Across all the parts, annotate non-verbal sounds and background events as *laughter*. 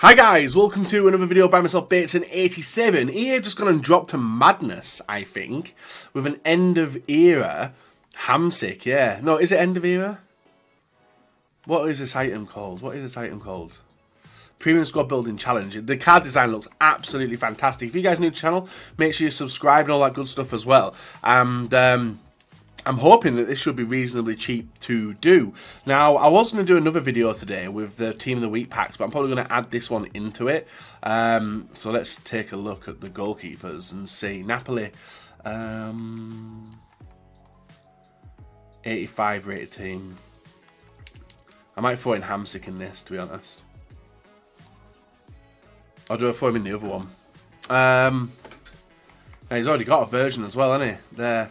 Hi guys, welcome to another video by myself, Bates Bateson87. EA just gone and dropped to madness, I think, with an end of era Hamsik, yeah. No, is it end of era? What is this item called? What is this item called? Premium Squad Building Challenge. The card design looks absolutely fantastic. If you guys new to the channel, make sure you subscribe and all that good stuff as well. And um, I'm hoping that this should be reasonably cheap to do. Now, I was going to do another video today with the Team of the Week packs, but I'm probably going to add this one into it. Um, so let's take a look at the goalkeepers and see. Napoli, um, 85 rated team. I might throw in Hamsik in this, to be honest. Or do I throw him in the other one? Um, he's already got a version as well, hasn't he? There.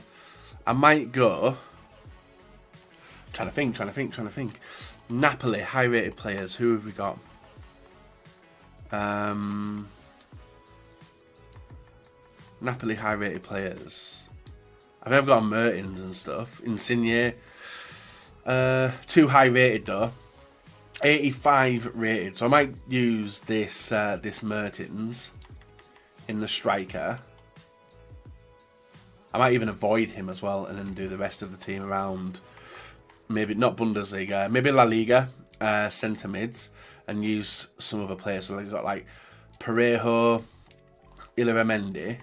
I might go. Trying to think, trying to think, trying to think. Napoli, high rated players. Who have we got? Um, Napoli, high rated players. I've never got Mertens and stuff. Insigne. Uh, too high rated though. 85 rated. So I might use this uh, this Mertens in the striker. I might even avoid him as well and then do the rest of the team around maybe not Bundesliga, maybe La Liga uh, centre mids and use some other players. So they've got like Parejo, Illarramendi.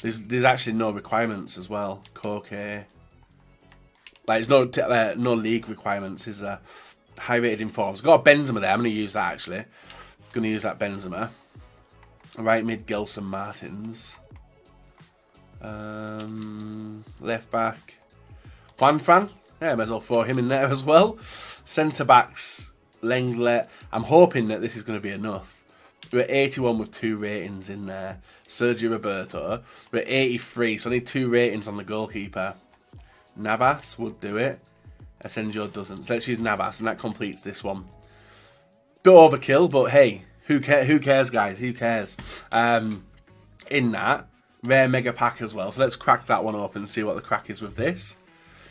There's there's actually no requirements as well. Koke. Like it's no uh, no league requirements. Is a high rated informs. Got a Benzema there. I'm to use that actually. Going to use that Benzema. Right mid Gelson Martins. Um, left back. Juanfran. Yeah, may as well throw him in there as well. Centre backs. Lenglet. I'm hoping that this is going to be enough. We're at 81 with two ratings in there. Sergio Roberto. We're at 83, so I need two ratings on the goalkeeper. Navas would do it. Asenjo doesn't. So let's use Navas, and that completes this one. Bit overkill, but hey, who, care, who cares, guys? Who cares? Um, in that, rare mega pack as well. So let's crack that one open and see what the crack is with this.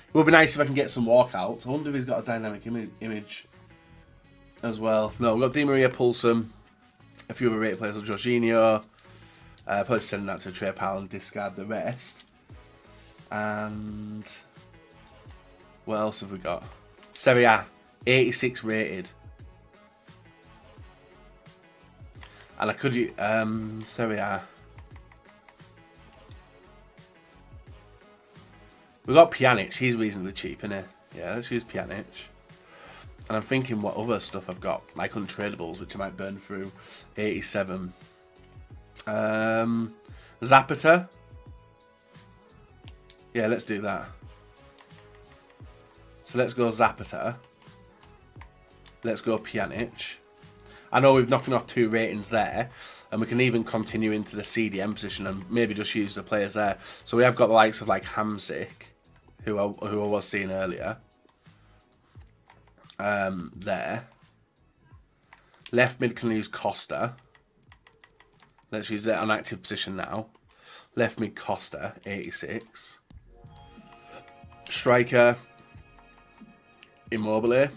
It would be nice if I can get some walkouts. I wonder if he's got a dynamic Im image as well. No, we've got Di Maria Pulsum, a few other rated players, like Jorginho. Uh, probably send that to trade pile and discard the rest. And what else have we got? Serie A, 86 rated. And I could um Serie A. We got Pjanic. He's reasonably cheap, isn't he? Yeah, let's use Pjanic. And I'm thinking what other stuff I've got, like untradables, which I might burn through. 87. Um, Zapata. Yeah, let's do that. So let's go Zapata. Let's go Pjanic. I know we've knocking off two ratings there, and we can even continue into the CDM position and maybe just use the players there. So we have got the likes of like Hamsik, who I, who I was seeing earlier. Um, there. Left mid can use Costa. Let's use that on active position now. Left mid Costa, 86. Striker, Immobile.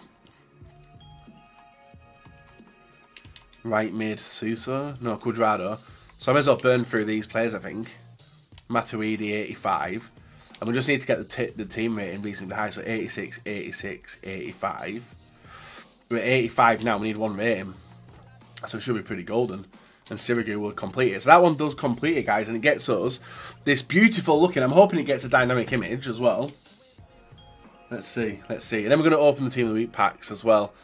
Right mid, Sousa. No, Cuadrado. So I may as well burn through these players, I think. Matuidi, 85. And we just need to get the, the team rating reasonably high. So 86, 86, 85. We're at 85 now. We need one rating. So it should be pretty golden. And Sirigu will complete it. So that one does complete it, guys. And it gets us this beautiful looking. I'm hoping it gets a dynamic image as well. Let's see. Let's see. And then we're going to open the Team of the Week packs as well.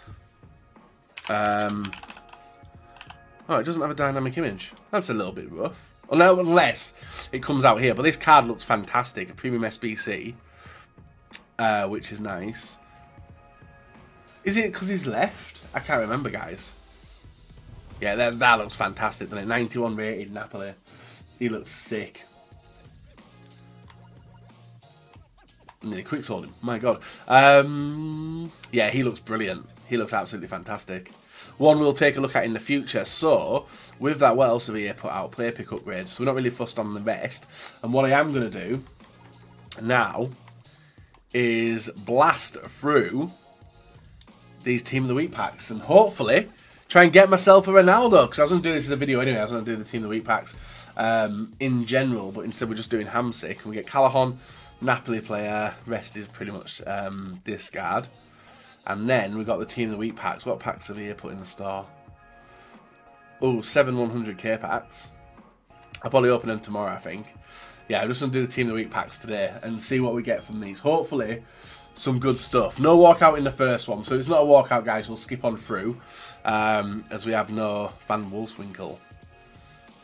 Um, oh, it doesn't have a dynamic image. That's a little bit rough. Unless it comes out here. But this card looks fantastic. A premium SBC. Uh, which is nice. Is it because he's left? I can't remember, guys. Yeah, that, that looks fantastic, doesn't it? 91 rated Napoli. He looks sick. Nearly quick sold him. My God. Um, yeah, he looks brilliant. He looks absolutely fantastic. One we'll take a look at in the future. So, with that, what else have we put out? Player pick upgrades. So we're not really fussed on the rest. And what I am going to do now is blast through these Team of the Week packs. And hopefully, try and get myself a Ronaldo because I was going to do this as a video anyway. I was going to do the team of the week packs um, in general, but instead we're just doing Hamsik and we get Callejón, Napoli player. Rest is pretty much um, discard. And then we got the team of the week packs. What packs have we put in the store? Oh, seven 100k packs. I'll probably open them tomorrow, I think. Yeah, I'm just going to do the team of the week packs today and see what we get from these. Hopefully, some good stuff. No walkout in the first one, so it's not a walkout, guys. We'll skip on through um, as we have no Van Wolfswinkel.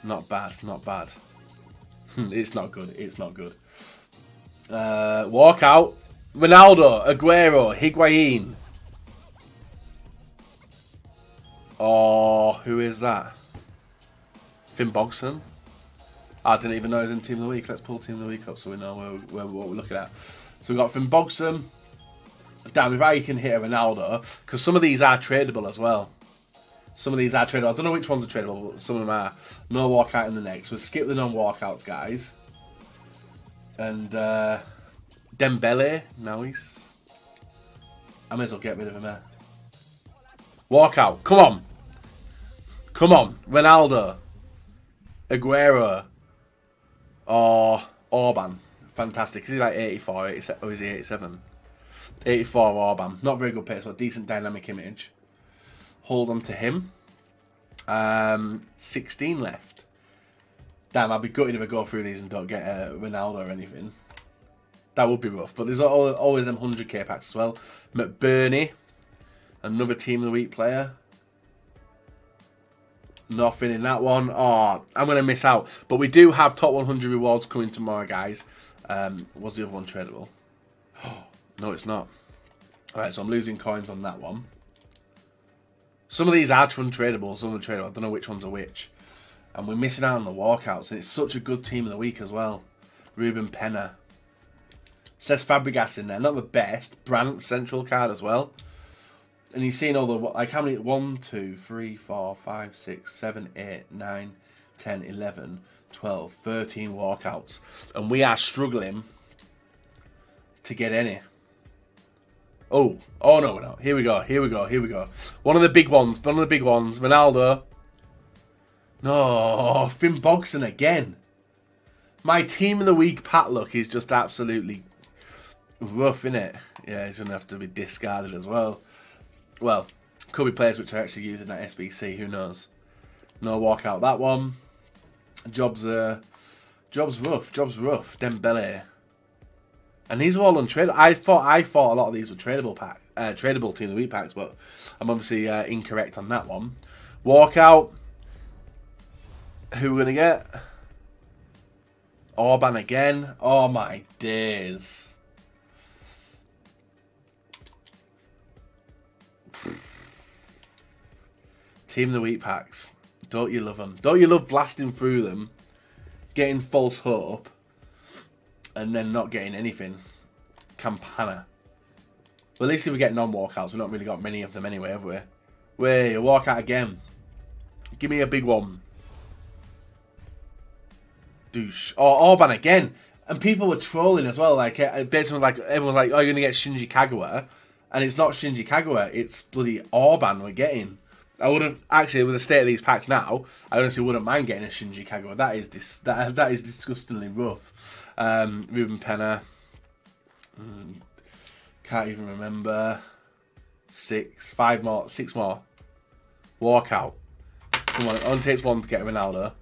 Not bad, not bad. Hmm, it's not good. It's not good. Uh, walkout. Ronaldo, Aguero, Higuain. Oh, who is that? Finnbogason? I didn't even know he was in Team of the Week. Let's pull Team of the Week up so we know where, where, what we're looking at. So we've got Finnbogason. Damn, if I can hit a Ronaldo, because some of these are tradable as well. Some of these are tradable. I don't know which ones are tradable, but some of them are. No walkout in the next. We'll skip the non-walkouts, guys. And uh, Dembele, nice. I may as well get rid of him there. Walkout, come on. Come on, Ronaldo. Aguero. Or Orban. Fantastic. Is he like 84, 87, or is he 87? 84 Orban. Not very good pace, but decent dynamic image. Hold on to him. Um, 16 left. Damn, I'd be gutted if I go through these and don't get a Ronaldo or anything. That would be rough. But there's always them 100k packs as well. McBurnie. Another Team of the Week player. Nothing in that one. Oh, I'm going to miss out. But we do have top 100 rewards coming tomorrow, guys. Um, was the other one tradable? *gasps* No, it's not. Alright, so I'm losing coins on that one. Some of these are untradable, some are tradable. I don't know which ones are which. And we're missing out on the walkouts. And it's such a good team of the week as well. Rubén Peña. Says Fabregas in there. Not the best. Brandt central card as well. And you've seen all the, like how many? 1, 2, 3, 4, 5, 6, 7, 8, 9, 10, 11, 12, 13 walkouts. And we are struggling to get any. Oh, oh no, no. Here we go, here we go, here we go. One of the big ones, one of the big ones. Ronaldo. No, Finnbogason again. My team of the week, Pat Luck, is just absolutely rough, isn't it? Yeah, he's to have to be discarded as well. Well, could be players which are actually using that SBC, who knows. No walkout that one. Jobs, uh, Jobs rough, Jobs rough. Dembele. And these are all untradeable. I thought I thought a lot of these were tradable pack, uh, tradable team of the week packs, but I'm obviously uh, incorrect on that one. Walkout. Who we're gonna get? Orban again. Oh my days. Team the week packs. Don't you love them? Don't you love blasting through them, getting false hope, and then not getting anything. Campana. Well, at least if we get non-walkouts, we've not really got many of them anyway, have we? Wait, a walkout again. Give me a big one. Douche. Or Orban again. And people were trolling as well. Like, uh, basically, like everyone's like, "Oh, you're gonna get Shinji Kagawa," and it's not Shinji Kagawa. It's bloody Orban we're getting. I would have actually, with the state of these packs now, I honestly wouldn't mind getting a Shinji Kagawa. That is dis- that that is disgustingly rough. Um, Rubén Peña. Mm, can't even remember. Six, five more, six more. Walkout. Come on, it only takes one to get Ronaldo.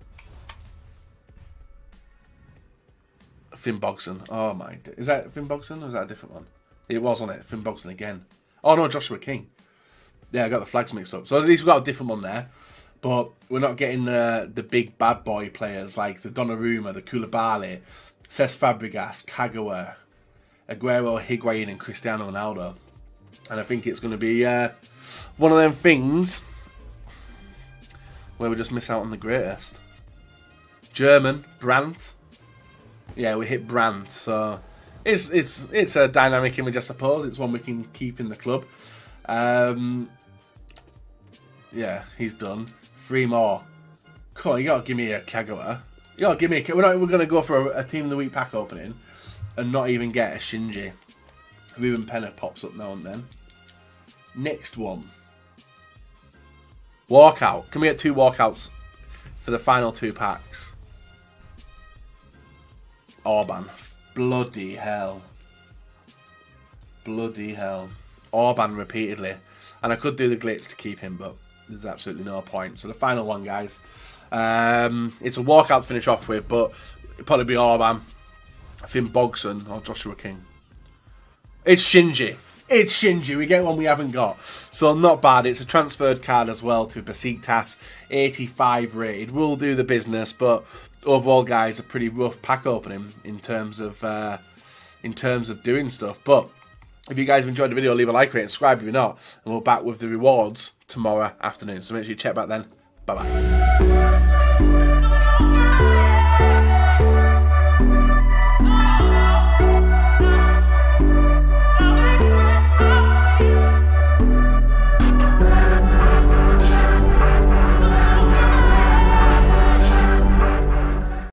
Finnbogason. Oh my, is that Finnbogason or is that a different one? It was on it. Finn Finnbogason again. Oh no, Joshua King. Yeah, I got the flags mixed up. So at least we've got a different one there. But we're not getting the the big bad boy players like the Donnarumma, the Koulibaly, Cesc Fabregas, Kagawa, Aguero, Higuain, and Cristiano Ronaldo. And I think it's going to be uh, one of them things where we just miss out on the greatest. German, Brandt. Yeah, we hit Brandt, so it's it's it's a dynamic image, I suppose. It's one we can keep in the club. Um, yeah, he's done. Three more. Come on, you gotta give me a Kagawa. You gotta give me a. We're not. We're gonna go for a, a team of the week pack opening, and not even get a Shinji. Rubén Peña pops up now and then. Next one. Walkout. Can we get two walkouts for the final two packs? Orban. Bloody hell. Bloody hell. Orban repeatedly. And I could do the glitch to keep him, but there's absolutely no point. So the final one, guys. Um, it's a walkout finish off with, but it'll probably be Orban, Finnbogason, or Joshua King. It's Shinji. It's Shinji. We get one we haven't got. So not bad. It's a transferred card as well to Besiktas. 85 rated. Will do the business, but overall, guys, a pretty rough pack opening in terms of uh, in terms of doing stuff. But if you guys have enjoyed the video, leave a like, rate, and subscribe if you're not. And we're back with the rewards tomorrow afternoon. So make sure you check back then. Bye bye.